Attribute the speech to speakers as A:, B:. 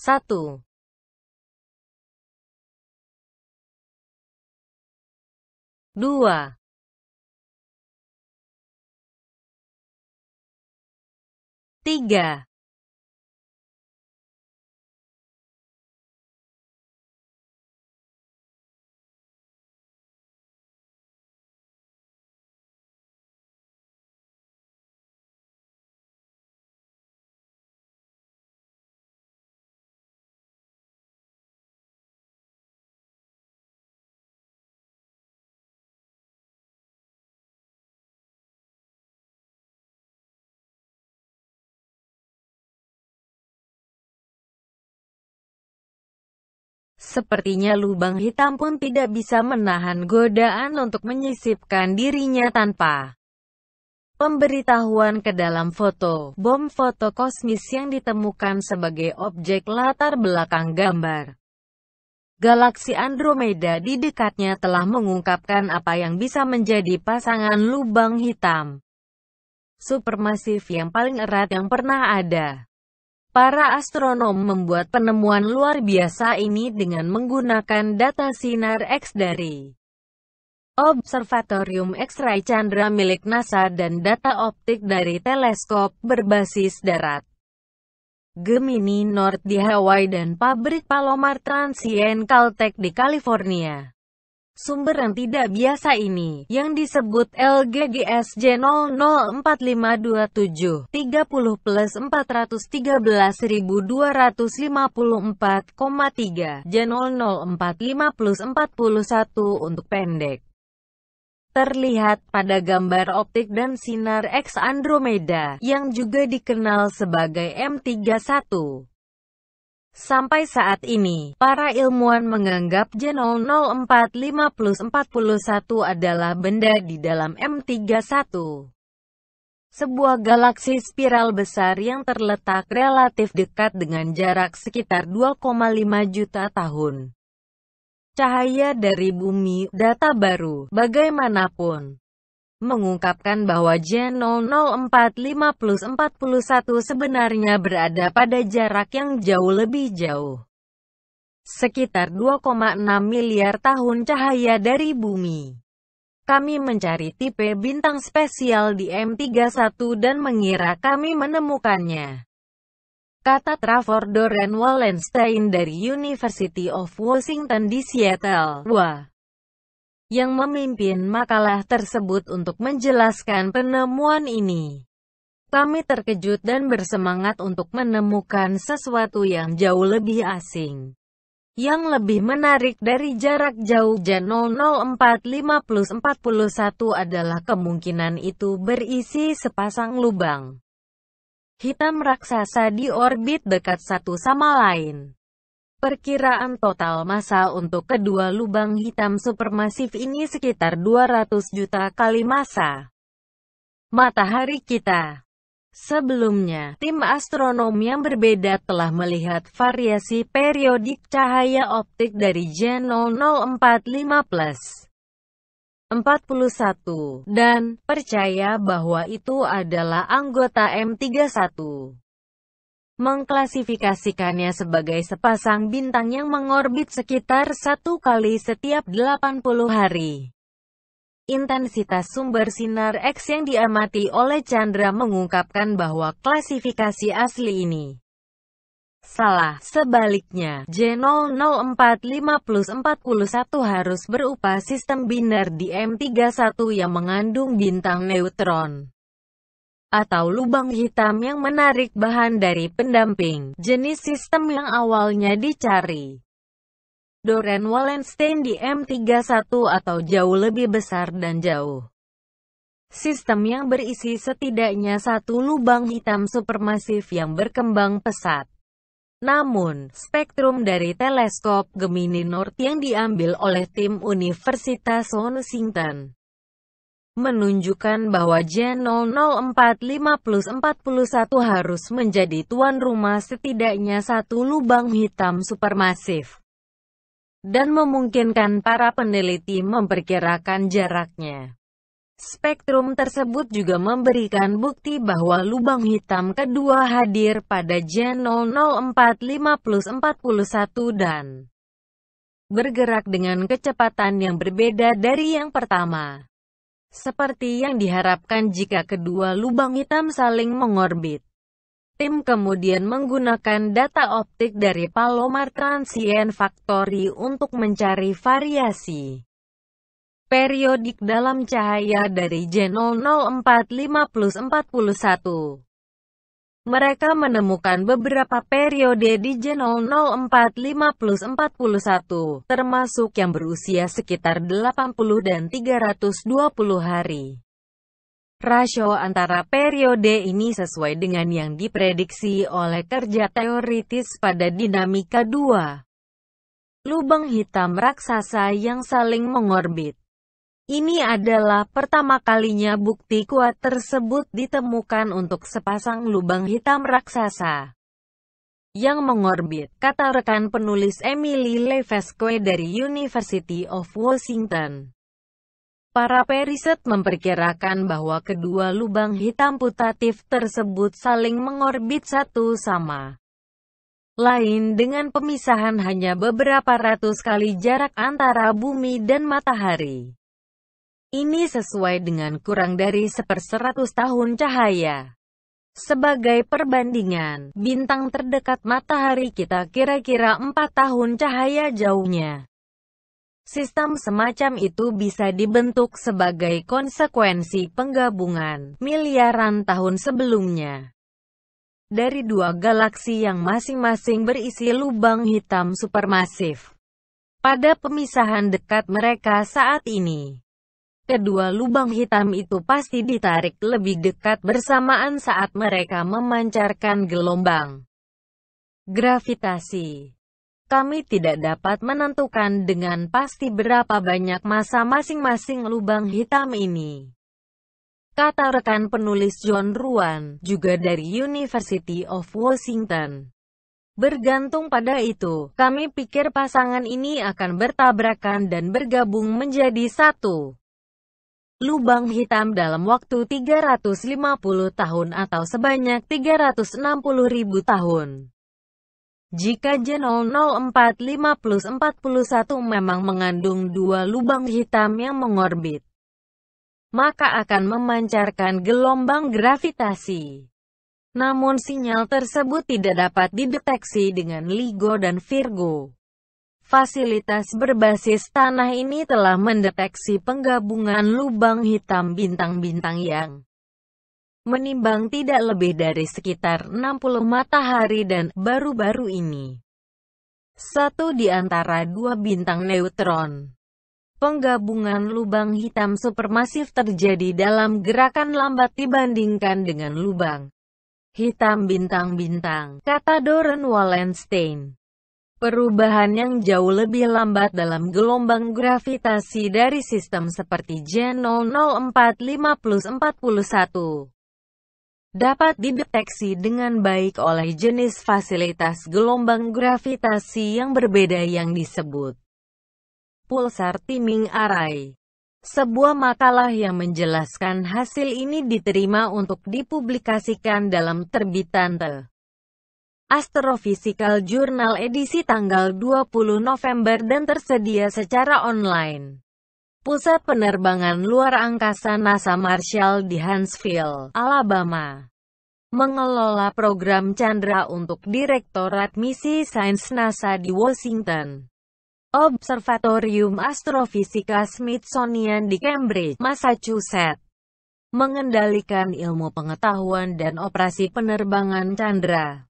A: 1. Dua. Tiga. Sepertinya lubang hitam pun tidak bisa menahan godaan untuk menyisipkan dirinya tanpa pemberitahuan ke dalam foto, bom foto kosmis yang ditemukan sebagai objek latar belakang gambar. Galaksi Andromeda di dekatnya telah mengungkapkan apa yang bisa menjadi pasangan lubang hitam supermasif yang paling erat yang pernah ada. Para astronom membuat penemuan luar biasa ini dengan menggunakan data sinar X dari Observatorium X-ray Chandra milik NASA dan data optik dari teleskop berbasis darat. Gemini North di Hawaii dan pabrik Palomar Transient Caltech di California. Sumber yang tidak biasa ini, yang disebut LGGSJ 004527, 30 plus 413.254,3, J 0045 plus 41 untuk pendek. Terlihat pada gambar optik dan sinar X Andromeda, yang juga dikenal sebagai M31. Sampai saat ini, para ilmuwan menganggap J004 plus 41 adalah benda di dalam M31. Sebuah galaksi spiral besar yang terletak relatif dekat dengan jarak sekitar 2,5 juta tahun. Cahaya dari bumi, data baru, bagaimanapun, mengungkapkan bahwa J 0045 plus 41 sebenarnya berada pada jarak yang jauh lebih jauh. Sekitar 2,6 miliar tahun cahaya dari bumi. Kami mencari tipe bintang spesial di M31 dan mengira kami menemukannya. Kata Trevor Doran Wallenstein dari University of Washington di Seattle. Wah, yang memimpin makalah tersebut untuk menjelaskan penemuan ini. Kami terkejut dan bersemangat untuk menemukan sesuatu yang jauh lebih asing. Yang lebih menarik dari jarak jauh J 0045 plus 41 adalah kemungkinan itu berisi sepasang lubang hitam raksasa di orbit dekat satu sama lain. Perkiraan total massa untuk kedua lubang hitam supermasif ini sekitar 200 juta kali massa. Matahari kita. Sebelumnya, tim astronom yang berbeda telah melihat variasi periodik cahaya optik dari J 0045 41, dan percaya bahwa itu adalah anggota M31 mengklasifikasikannya sebagai sepasang bintang yang mengorbit sekitar satu kali setiap 80 hari. Intensitas sumber sinar X yang diamati oleh Chandra mengungkapkan bahwa klasifikasi asli ini salah. Sebaliknya, J0045 plus 41 harus berupa sistem biner di M31 yang mengandung bintang neutron atau lubang hitam yang menarik bahan dari pendamping, jenis sistem yang awalnya dicari. Doran Wallenstein di M31 atau jauh lebih besar dan jauh. Sistem yang berisi setidaknya satu lubang hitam supermasif yang berkembang pesat. Namun, spektrum dari teleskop Gemini North yang diambil oleh tim Universitas Washington menunjukkan bahwa J 0045 plus 41 harus menjadi tuan rumah setidaknya satu lubang hitam supermasif dan memungkinkan para peneliti memperkirakan jaraknya. Spektrum tersebut juga memberikan bukti bahwa lubang hitam kedua hadir pada J 004 plus 41 dan bergerak dengan kecepatan yang berbeda dari yang pertama. Seperti yang diharapkan jika kedua lubang hitam saling mengorbit. Tim kemudian menggunakan data optik dari Palomar Transient Factory untuk mencari variasi periodik dalam cahaya dari J0045 plus 41. Mereka menemukan beberapa periode di J0045 plus 41, termasuk yang berusia sekitar 80 dan 320 hari. Rasio antara periode ini sesuai dengan yang diprediksi oleh kerja teoritis pada dinamika dua lubang hitam raksasa yang saling mengorbit. Ini adalah pertama kalinya bukti kuat tersebut ditemukan untuk sepasang lubang hitam raksasa yang mengorbit, kata rekan penulis Emily Levesque dari University of Washington. Para periset memperkirakan bahwa kedua lubang hitam putatif tersebut saling mengorbit satu sama lain dengan pemisahan hanya beberapa ratus kali jarak antara bumi dan matahari. Ini sesuai dengan kurang dari seperseratus tahun cahaya. Sebagai perbandingan, bintang terdekat matahari kita kira-kira empat tahun cahaya jauhnya. Sistem semacam itu bisa dibentuk sebagai konsekuensi penggabungan miliaran tahun sebelumnya dari dua galaksi yang masing-masing berisi lubang hitam supermasif. Pada pemisahan dekat mereka saat ini, kedua lubang hitam itu pasti ditarik lebih dekat bersamaan saat mereka memancarkan gelombang gravitasi. Kami tidak dapat menentukan dengan pasti berapa banyak masa masing-masing lubang hitam ini. Kata rekan penulis John Ruan, juga dari University of Washington. Bergantung pada itu, kami pikir pasangan ini akan bertabrakan dan bergabung menjadi satu. Lubang hitam dalam waktu 350 tahun atau sebanyak 360 ribu tahun. Jika J0045 plus 41 memang mengandung dua lubang hitam yang mengorbit, maka akan memancarkan gelombang gravitasi. Namun sinyal tersebut tidak dapat dideteksi dengan LIGO dan Virgo. Fasilitas berbasis tanah ini telah mendeteksi penggabungan lubang hitam bintang-bintang yang menimbang tidak lebih dari sekitar 60 matahari dan, baru-baru ini, satu di antara dua bintang neutron. Penggabungan lubang hitam supermasif terjadi dalam gerakan lambat dibandingkan dengan lubang hitam bintang-bintang, kata Doran Wallenstein. Perubahan yang jauh lebih lambat dalam gelombang gravitasi dari sistem seperti J0045 plus 41 dapat dideteksi dengan baik oleh jenis fasilitas gelombang gravitasi yang berbeda yang disebut pulsar timing array. Sebuah makalah yang menjelaskan hasil ini diterima untuk dipublikasikan dalam terbitan The Astrophysical Journal edisi tanggal 20 November dan tersedia secara online. Pusat Penerbangan Luar Angkasa NASA Marshall di Huntsville, Alabama, mengelola program Chandra untuk Direktorat Misi Sains NASA di Washington. Observatorium Astrofisika Smithsonian di Cambridge, Massachusetts, mengendalikan ilmu pengetahuan dan operasi penerbangan Chandra.